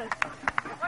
Yes.